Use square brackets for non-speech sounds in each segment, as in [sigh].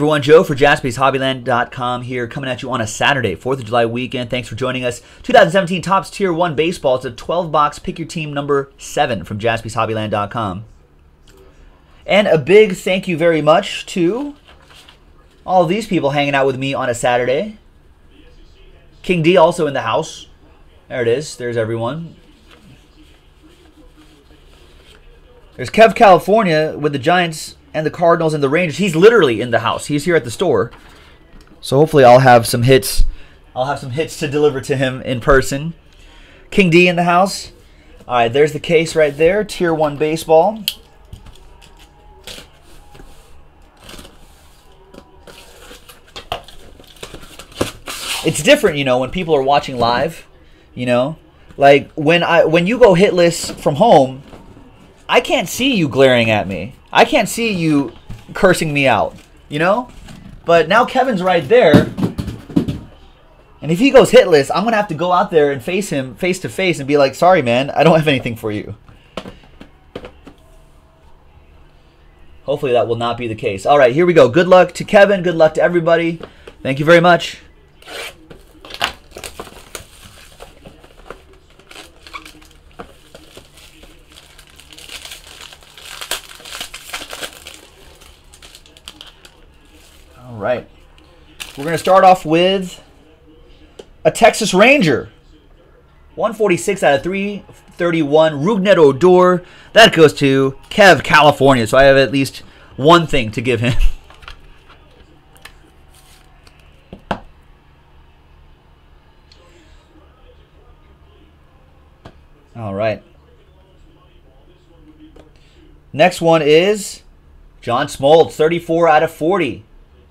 Everyone, Joe for jaspyshobbyland.com here, coming at you on a Saturday, 4th of July weekend. Thanks for joining us. 2017 Topps Tier 1 Baseball. It's a 12 box pick your team number 7 from jaspyshobbyland.com. And a big thank you very much to all these people hanging out with me on a Saturday. King D also in the house. There it is. There's everyone. There's Kev California with the Giants and the Cardinals and the Rangers. He's literally in the house. He's here at the store. So hopefully I'll have some hits. I'll have some hits to deliver to him in person. King D in the house. All right, there's the case right there. Tier 1 baseball. It's different, you know, when people are watching live, you know? Like when I when you go hitless from home, I can't see you glaring at me. I can't see you cursing me out, you know? But now Kevin's right there. And if he goes hitless, I'm going to have to go out there and face him face to face and be like, sorry, man, I don't have anything for you. Hopefully that will not be the case. All right, here we go. Good luck to Kevin. Good luck to everybody. Thank you very much. All right. We're going to start off with a Texas Ranger. 146 out of 331. Rougned Odor. That goes to Kev, California. So I have at least one thing to give him. [laughs] All right. Next one is John Smoltz, 34 out of 40.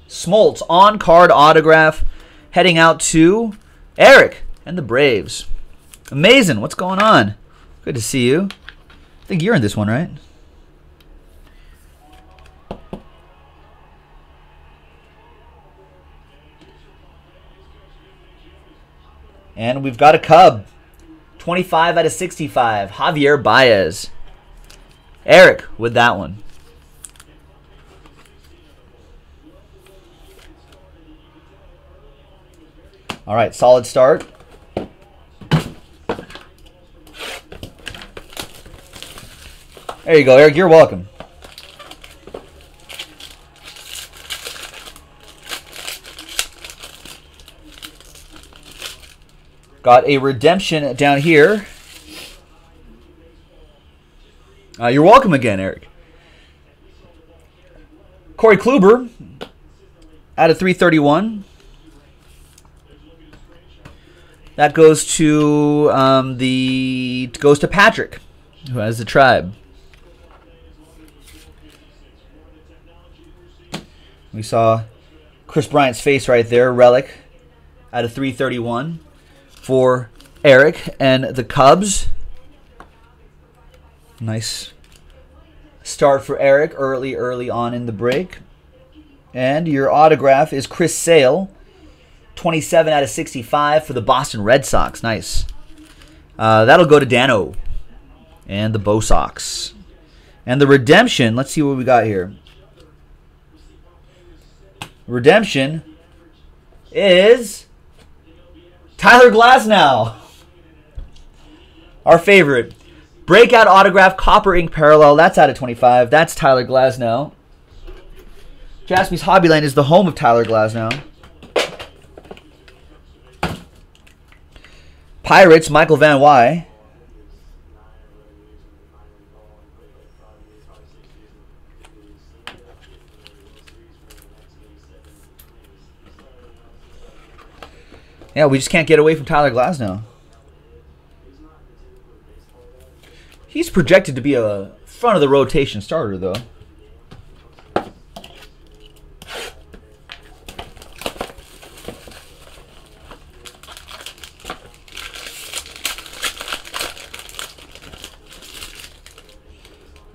Smoltz on card autograph heading out to Eric and the Braves. Amazing. What's going on? Good to see you. I think you're in this one, right? And we've got a Cub. 25 out of 65. Javier Baez. Eric with that one. All right, solid start. There you go, Eric. You're welcome. Got a redemption down here. Uh, you're welcome again, Eric. Corey Kluber out of 331. That goes to um, the goes to Patrick, who has the tribe. We saw Kris Bryant's face right there, relic, out of 331 for Eric and the Cubs. Nice start for Eric early, early on in the break. And your autograph is Chris Sale, 27 out of 65 for the Boston Red Sox. Nice. Uh, that'll go to Dano and the Bo Sox. And the redemption, let's see what we got here. Redemption is Tyler Glasnow. [laughs] Our favorite. Breakout autograph, copper ink parallel. That's out of 25. That's Tyler Glasnow. Jaspy's Hobbyland is the home of Tyler Glasnow. Pirates, Michael Van Wy. Yeah, we just can't get away from Tyler Glasnow. He's projected to be a front of the rotation starter, though.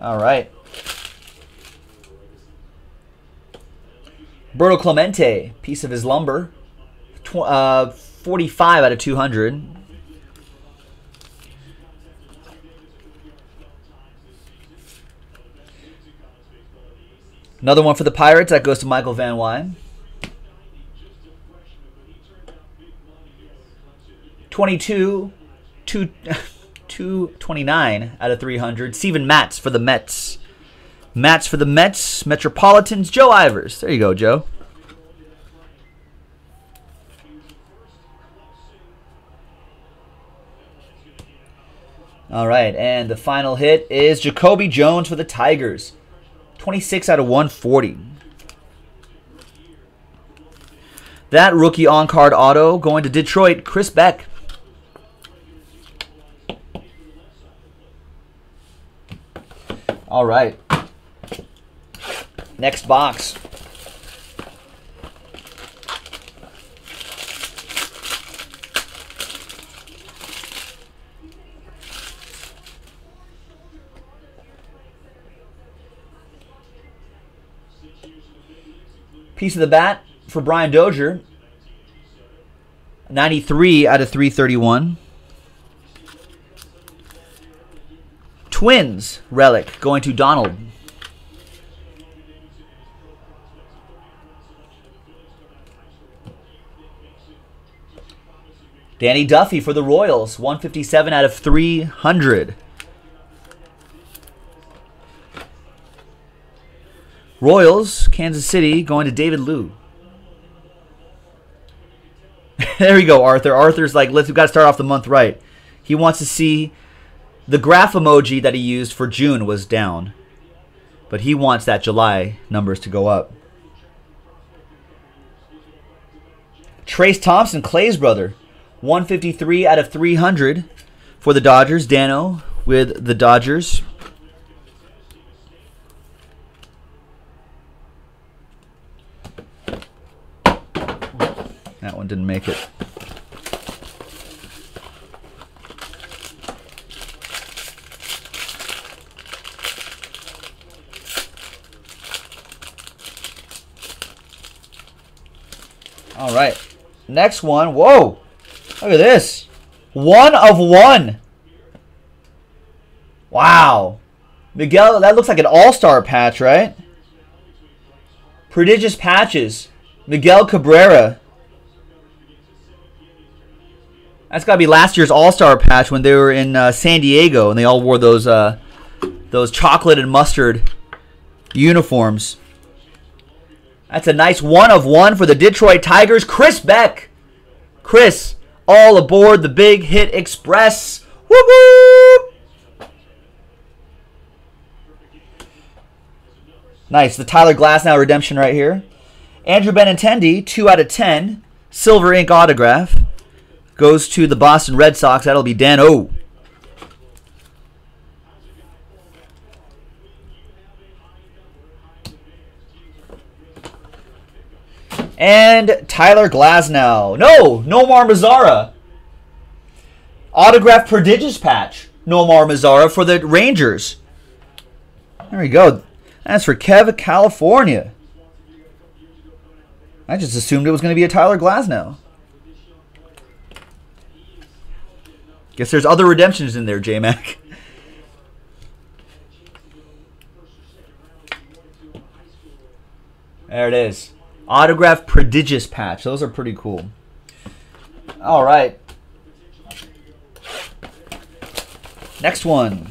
All right. Berto Clemente, piece of his lumber. Tw uh, 45 out of 200. Another one for the Pirates. That goes to Michael Van Wyn. 22, 2, [laughs] 229 out of 300. Steven Matz for the Mets. Matz for the Mets. Metropolitans. Joe Ivers. There you go, Joe. All right, and the final hit is Jacoby Jones for the Tigers. 26 out of 140. That rookie on-card auto going to Detroit, Chris Beck. All right. Next box. Piece of the bat for Brian Dozier. 93 out of 331. Twins relic going to Donald. Danny Duffy for the Royals, 157 out of 300. Royals, Kansas City, going to David Liu. [laughs] there we go, Arthur. Arthur's like, let's, we've got to start off the month right. He wants to see the graph emoji that he used for June was down. But he wants that July numbers to go up. Trayce Thompson, Clay's brother. 153 out of 300 for the Dodgers. Dano with the Dodgers. That one didn't make it. All right. Next one. Whoa. Look at this. One of one. Wow. Miguel, that looks like an all-star patch, right? Prodigious patches. Miguel Cabrera. That's got to be last year's All-Star patch when they were in uh, San Diego and they all wore those uh, those chocolate and mustard uniforms. That's a nice one of one for the Detroit Tigers. Chris Beck. Chris, all aboard the Big Hit Express. Whoop! Nice. The Tyler Glasnow redemption right here. Andrew Benintendi, 2 out of 10. Silver ink autograph goes to the Boston Red Sox. That'll be Dan O. And Tyler Glasnow. No, Nomar Mazara. Autograph prodigious patch. Nomar Mazara for the Rangers. There we go. That's for Kev, California. I just assumed it was going to be a Tyler Glasnow. Guess there's other redemptions in there, J-Mac. [laughs] There it is. Autograph prodigious patch. Those are pretty cool. All right. Next one.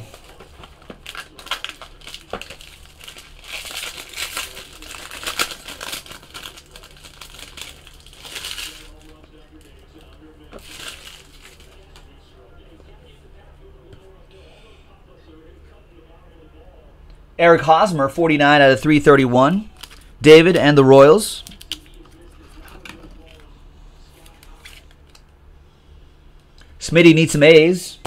Eric Hosmer, 49 out of 331. David and the Royals. Smitty needs some A's.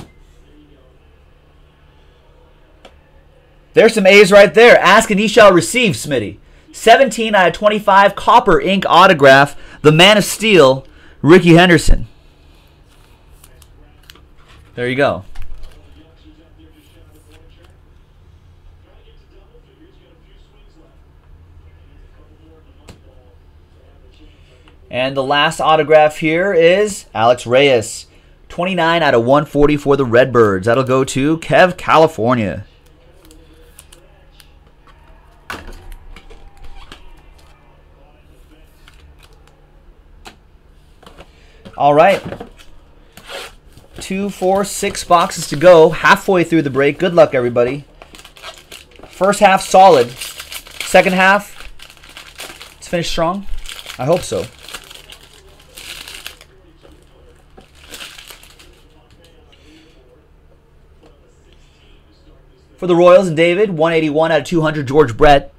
There's some A's right there. Ask and he shall receive, Smitty. 17 out of 25 copper ink autograph. The Man of Steal, Rickey Henderson. There you go. And the last autograph here is Alex Reyes. 29 out of 140 for the Redbirds. That'll go to Kev California. All right. Two, four, six boxes to go. Halfway through the break. Good luck, everybody. First half, solid. Second half, let's finish strong. I hope so. For the Royals and David, 181 out of 200, George Brett.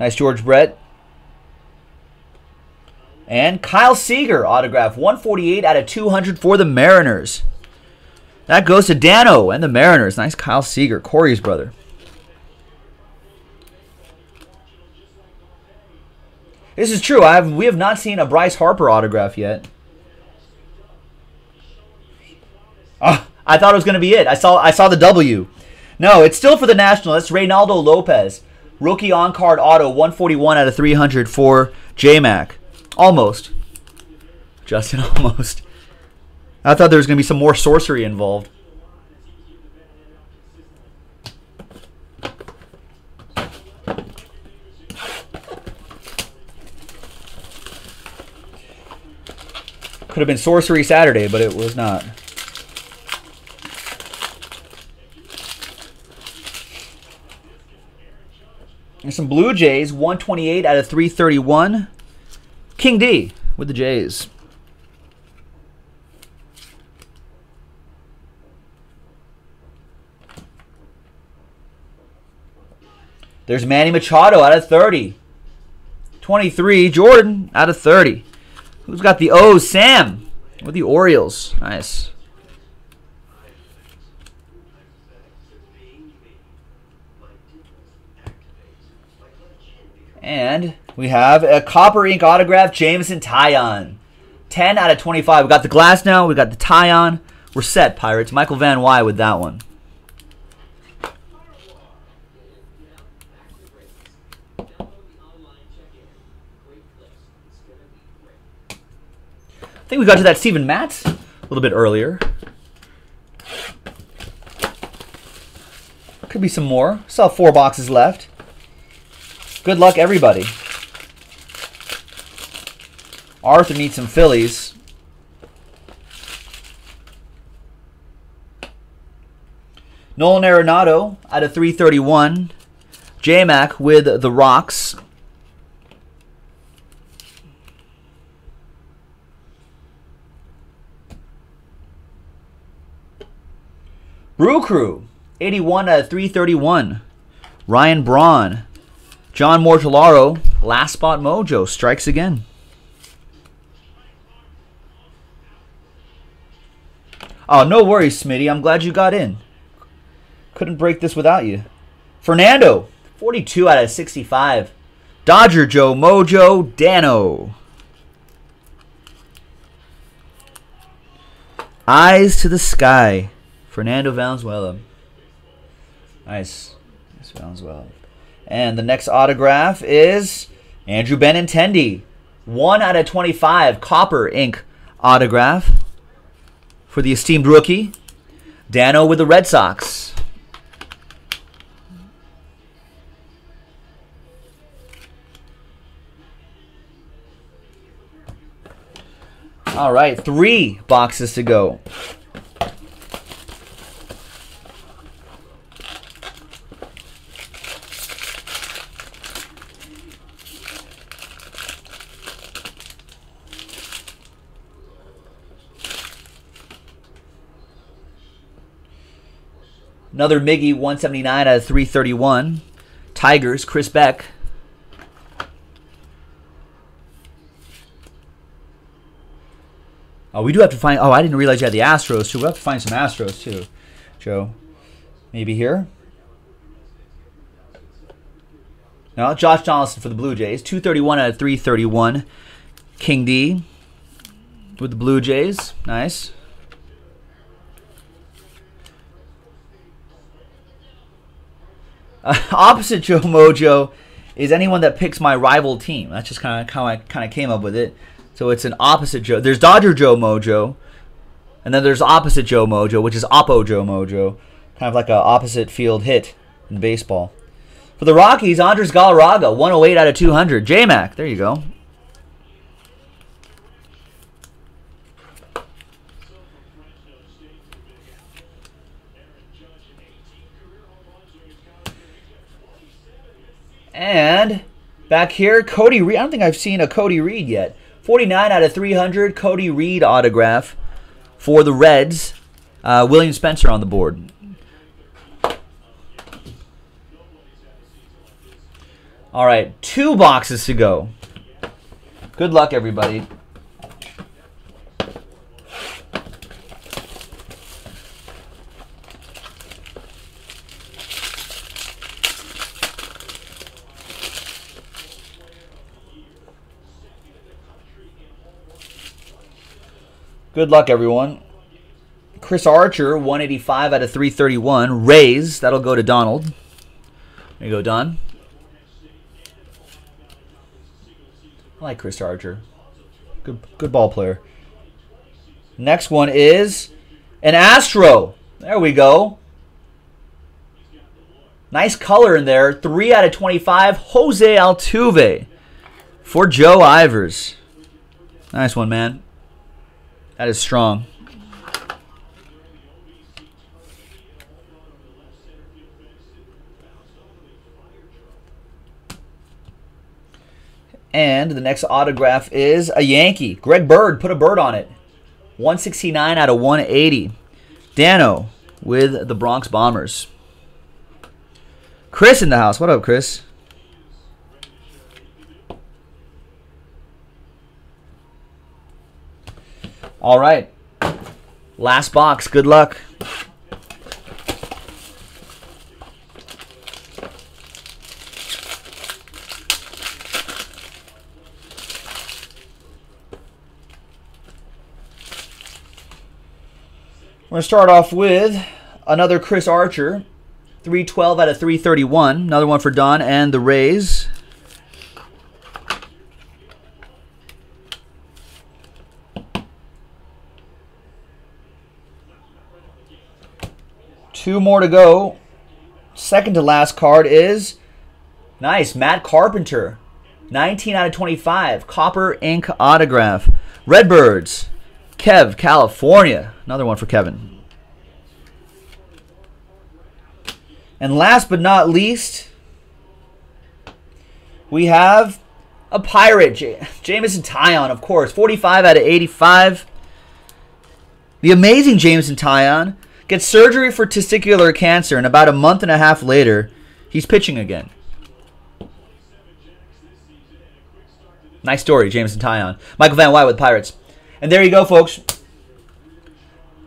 Nice George Brett. And Kyle Seager autograph, 148 out of 200 for the Mariners. That goes to Dano and the Mariners. Nice Kyle Seager, Corey's brother. This is true. I have we have not seen a Bryce Harper autograph yet. Oh, I thought it was going to be it. I saw I saw the W. No, it's still for the National. It's Reynaldo Lopez. Rookie on card auto, 141 out of 300 for JMac. Almost. Justin, [laughs] almost. I thought there was going to be some more sorcery involved. Could have been Sorcery Saturday, but it was not. There's some Blue Jays, 128 out of 331. King D with the Jays. There's Manny Machado out of 30. 23, Jordan out of 30. Who's got the O? Sam with the Orioles. Nice. And we have a copper ink autograph, Jameson Taillon. 10 out of 25. We got the Glasnow. We got the Taillon. We're set, Pirates. Michael Van Wy with that one. Think we got to that Steven Matz a little bit earlier. Could be some more. Still four boxes left. Good luck, everybody. Arthur needs some Phillies. Nolan Arenado out of 331. J-Mac with the Rocks. Brew Crew, 81 uh, out of 331. Ryan Braun. John Mortellaro, last spot mojo, strikes again. Oh, no worries, Smitty. I'm glad you got in. Couldn't break this without you. Fernando, 42 out of 65. Dodger Joe Mojo Dano. Eyes to the sky. Fernando Valenzuela. Nice. Nice Valenzuela. And the next autograph is Andrew Benintendi. 1 out of 25 copper ink autograph for the esteemed rookie. Dano with the Red Sox. All right, three boxes to go. Another Miggy 179 out of 331. Tigers, Chris Beck. Oh, we do have to find. Oh, I didn't realize you had the Astros too. We have to find some Astros too, Joe. Maybe here. No, Josh Donaldson for the Blue Jays. 231 out of 331. King D with the Blue Jays. Nice. Uh, [laughs] opposite Joe Mojo is anyone that picks my rival team. That's just kind of how I kind of came up with it. So it's an opposite Joe. There's Dodger Joe Mojo. And then there's opposite Joe Mojo, which is Oppo Joe Mojo. Kind of like a opposite field hit in baseball. For the Rockies, Andres Galarraga, 108 out of 200. J-Mac, there you go. And back here, Cody Reed. I don't think I've seen a Cody Reed yet. 49 out of 300, Cody Reed autograph for the Reds. Uh, William Spencer on the board. All right, two boxes to go. Good luck, everybody. Good luck, everyone. Chris Archer, 185 out of 331. Rays, that'll go to Donald. There you go, Don. I like Chris Archer. Good, good ball player. Next one is an Astro. There we go. Nice color in there. 3 out of 25. Jose Altuve for Joe Ivers. Nice one, man. That is strong. And the next autograph is a Yankee. Greg Bird. Put a bird on it. 169 out of 180. Dano with the Bronx Bombers. Chris in the house. What up, Chris? All right. Last box. Good luck. We're going to start off with another Chris Archer. 312 out of 331. Another one for Don and the Rays. Two more to go. Second to last card is nice. Matt Carpenter. 19 out of 25. Copper ink autograph. Redbirds. Kev, California. Another one for Kevin. And last but not least, we have a pirate, Jameson Taillon, of course. 45 out of 85. The amazing Jameson Taillon gets surgery for testicular cancer, and about a month and a half later, he's pitching again. Nice story, Jameson Taillon. Michael Van White with Pirates. And there you go, folks.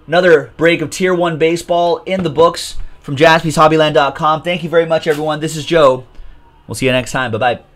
Another break of Tier 1 baseball in the books from jaspyshobbyland.com. Thank you very much, everyone. This is Joe. We'll see you next time. Bye-bye.